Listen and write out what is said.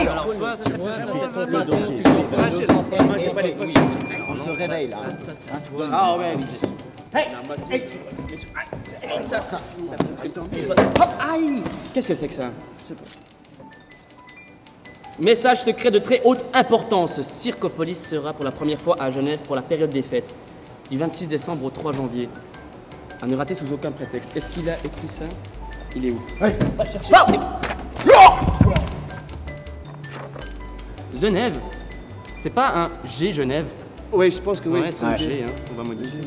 Alors toi, ça, c'est dossier. Moi, j'ai pas les. On se réveille là. Ah ouais. Hey Hey Hop Aïe Qu'est-ce que c'est que ça? Message secret de très haute importance. Circopolis sera pour la première fois à Genève pour la période des fêtes, du 26 décembre au 3 janvier. À ne rater sous aucun prétexte. Est-ce qu'il a écrit ça? Il est où? Va chercher. Genève C'est pas un G Genève Oui, je pense que oui. Ouais, c'est un G, hein. on va modifier.